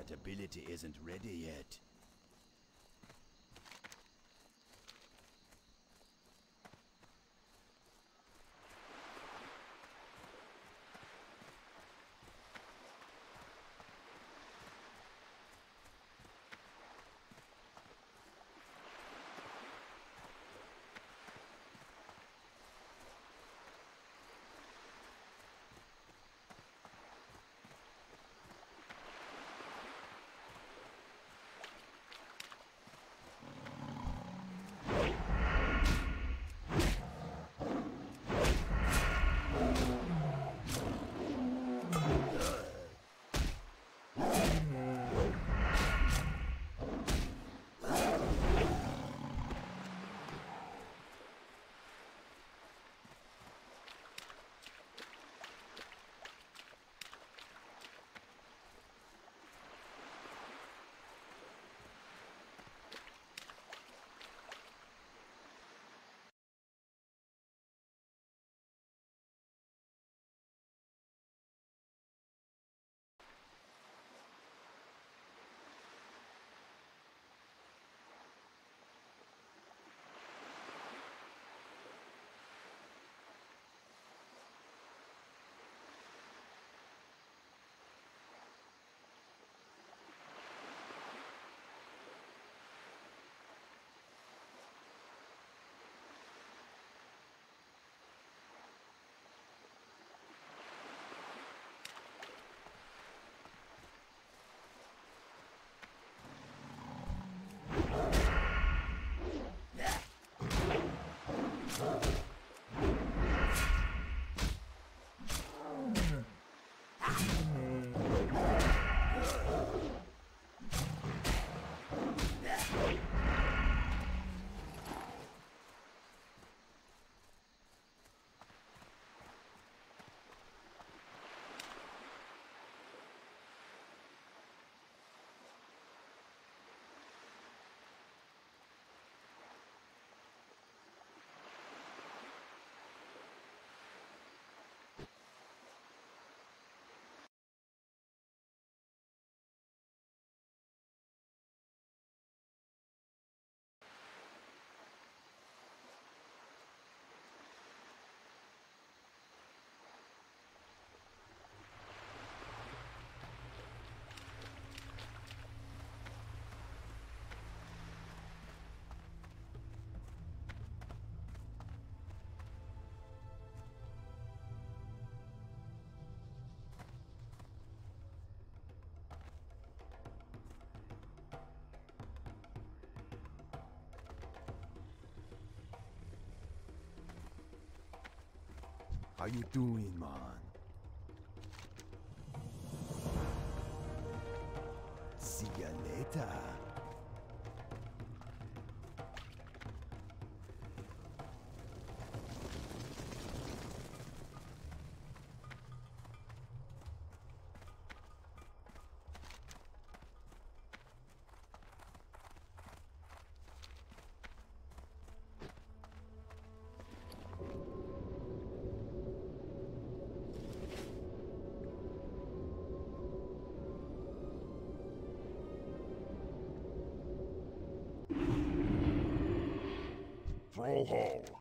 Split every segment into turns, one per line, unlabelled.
That ability isn't ready yet.
How you doing, man? See ya later.
Brohol.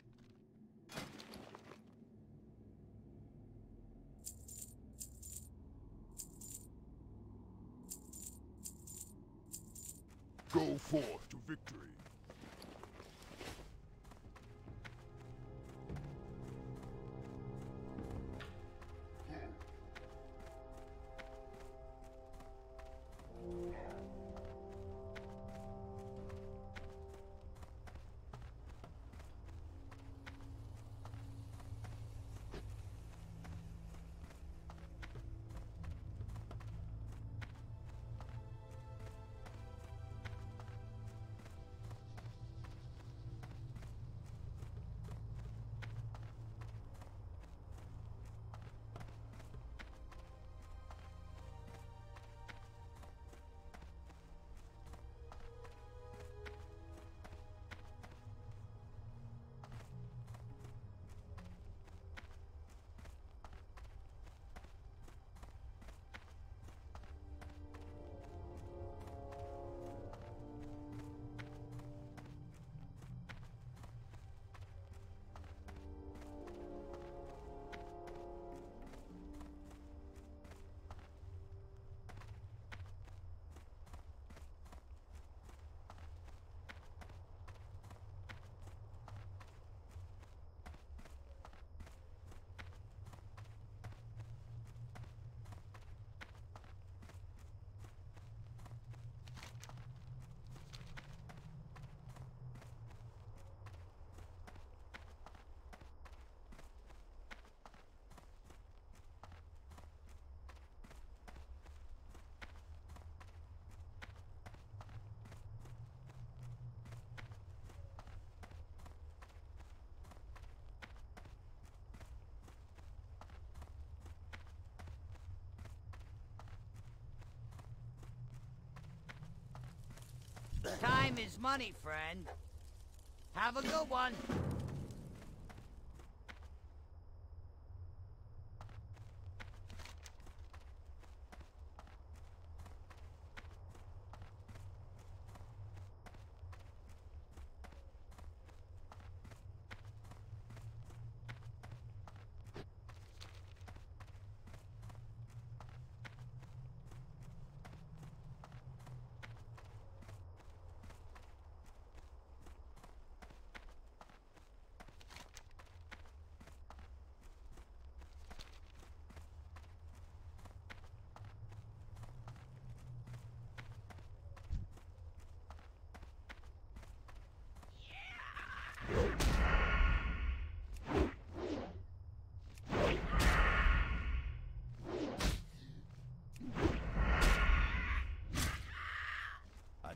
Time is money, friend. Have a good one.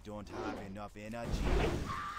Don't have enough energy.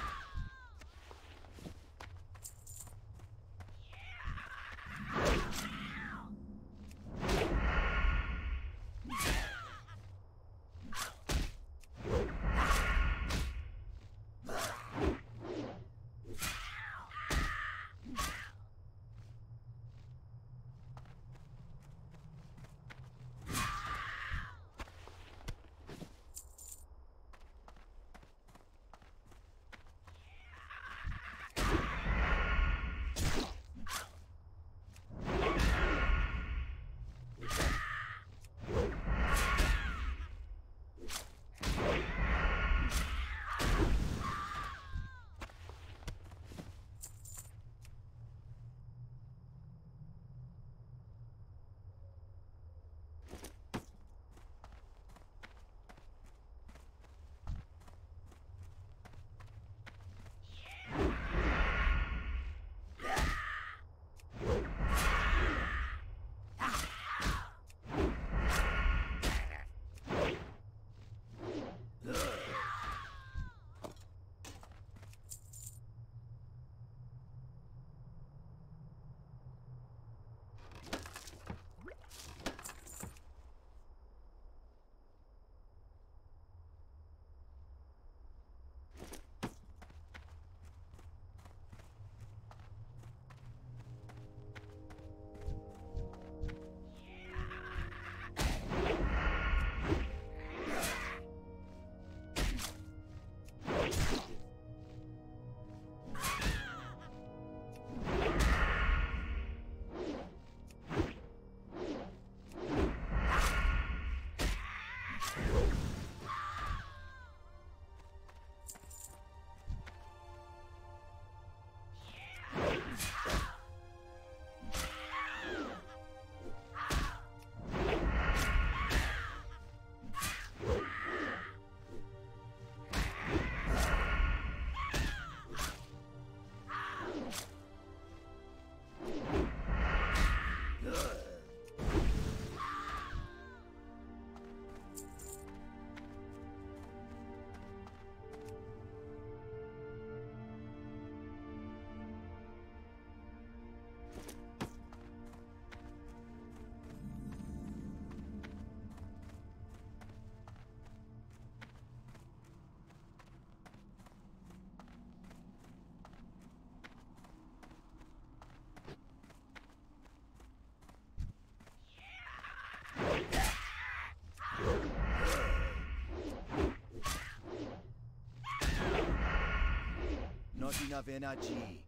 Enough energy.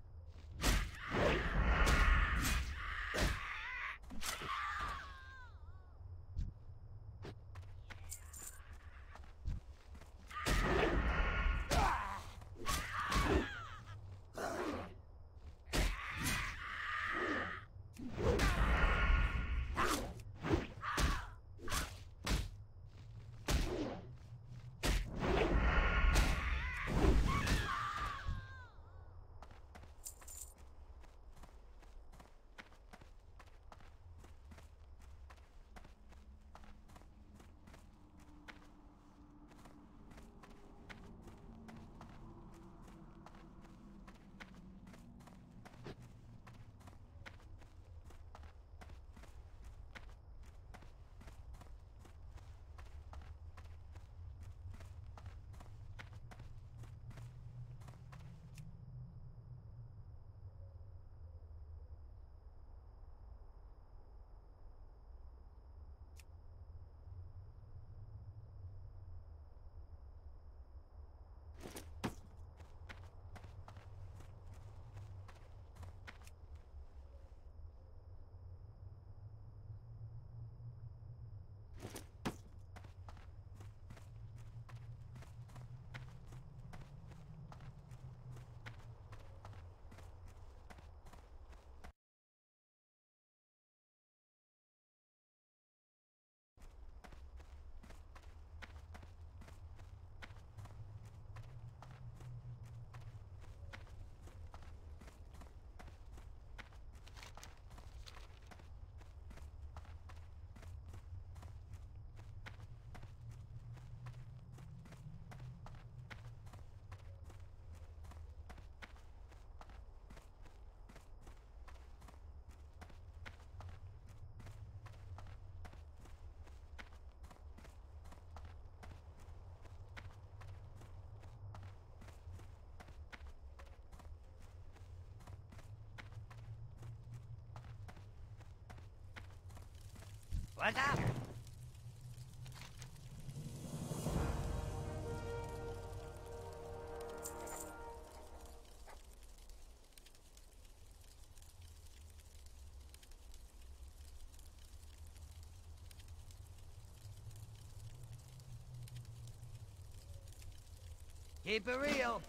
Keep it real.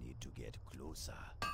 need to get closer.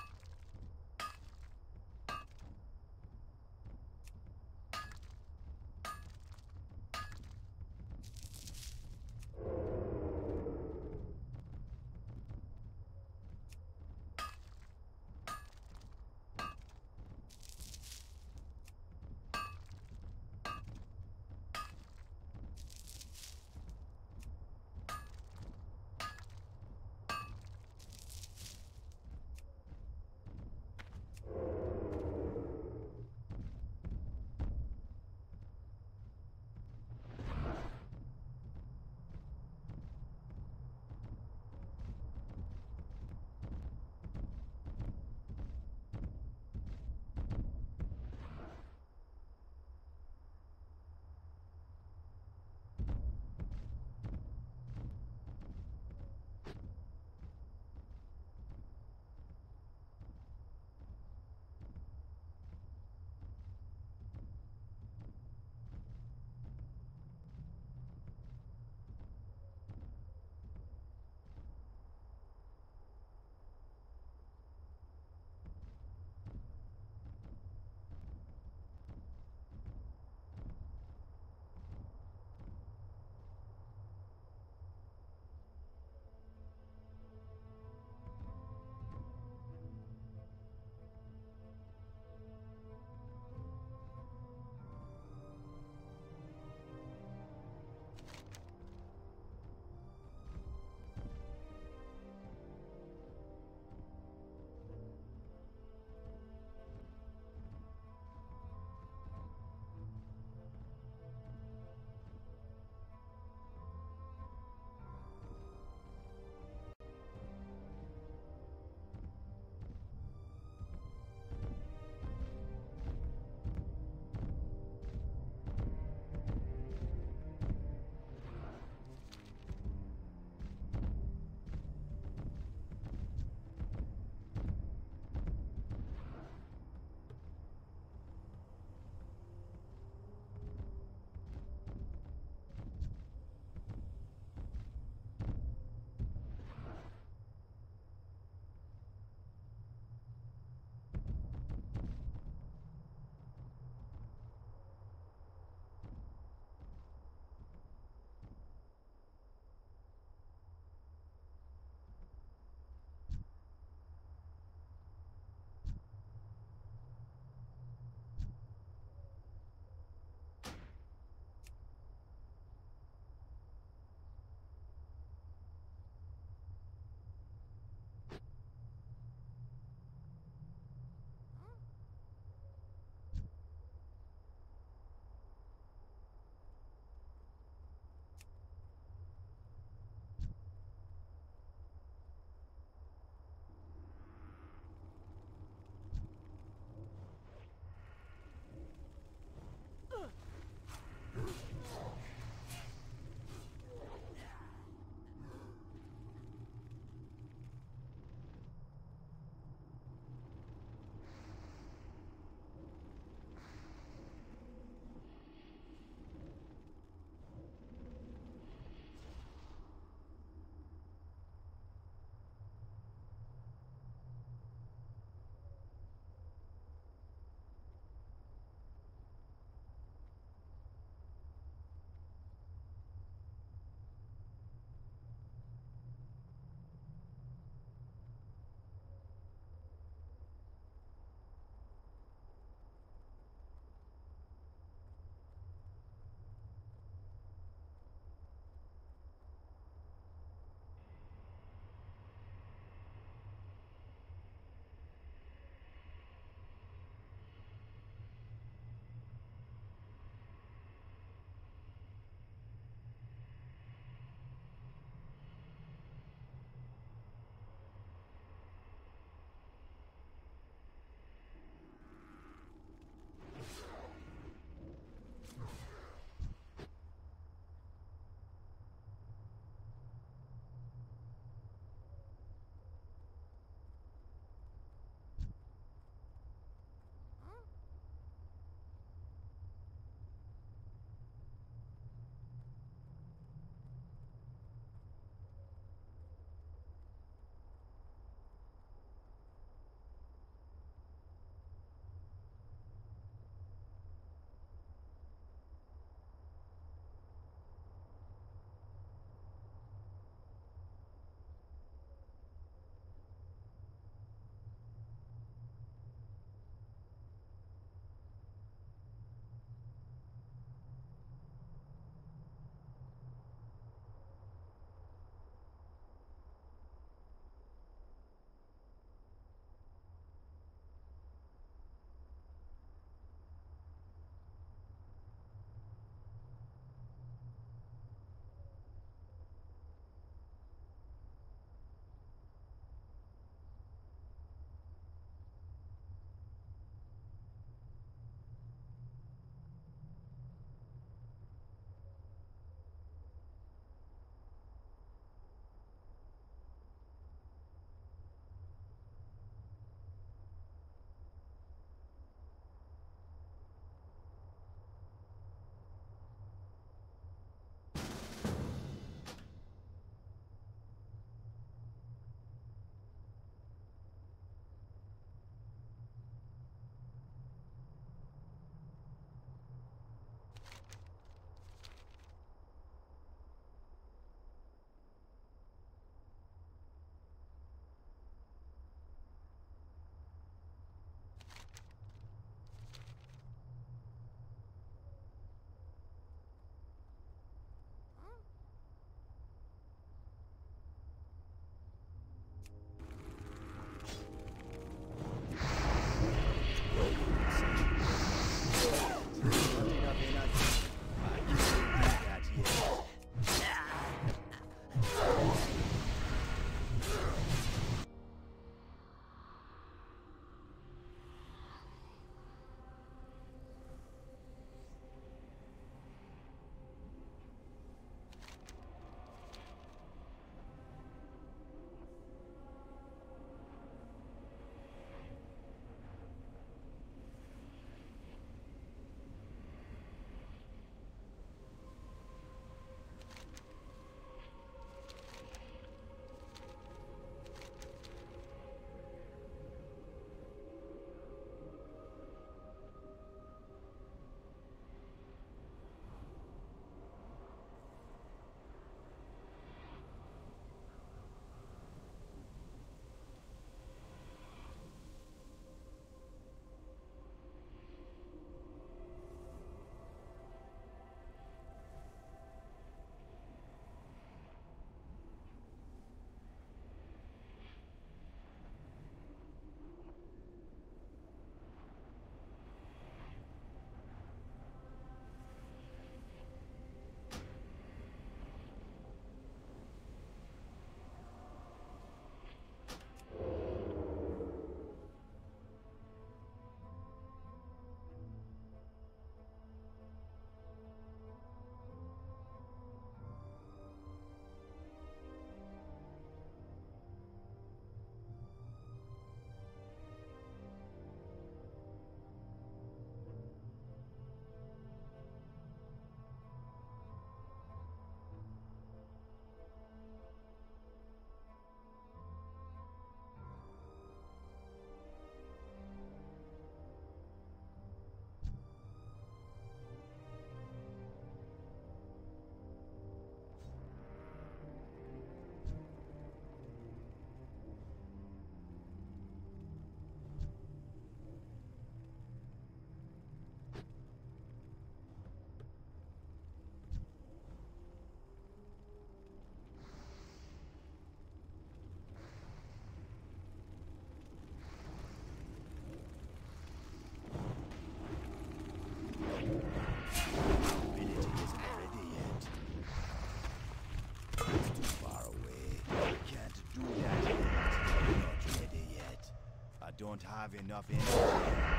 Have enough energy.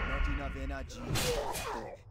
Not enough energy.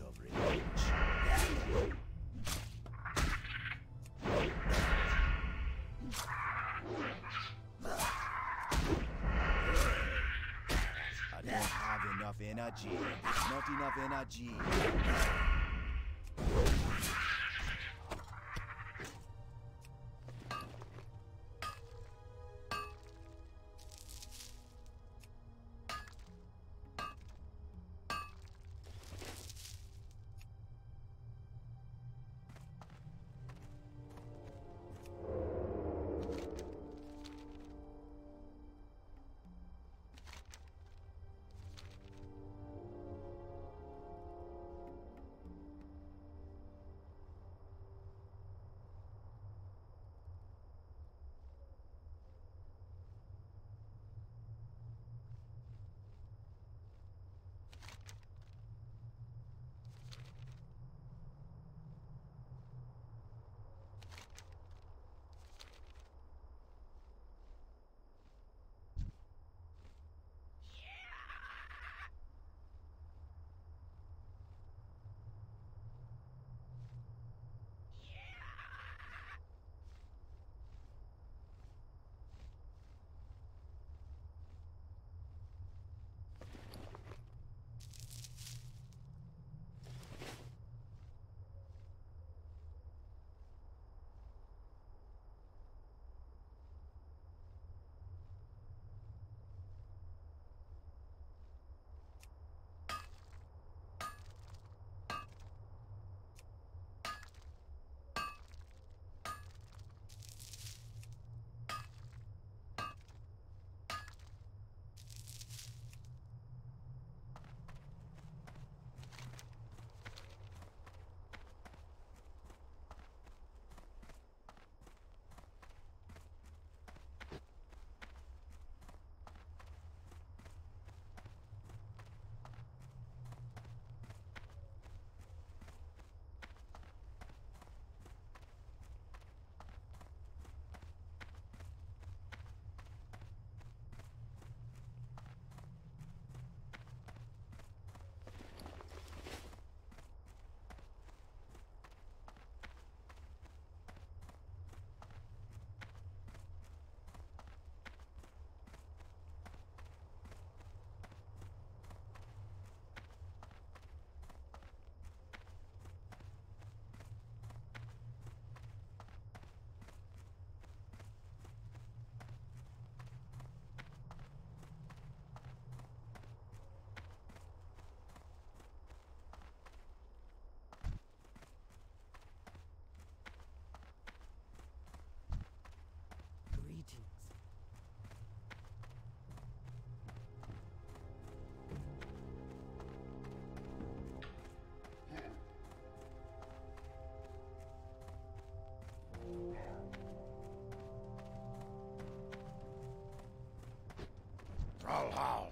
Out of range. I don't have enough energy. Not enough energy.
Valhalla.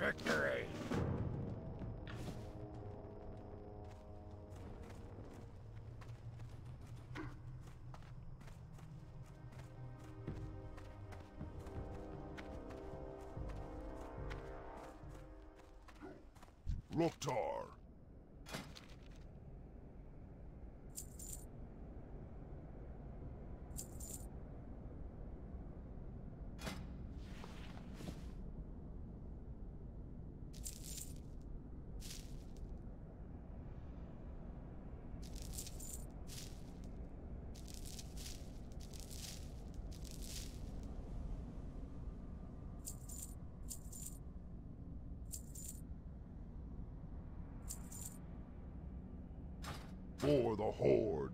Victory! For the Horde!